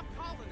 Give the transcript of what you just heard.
I'm calling.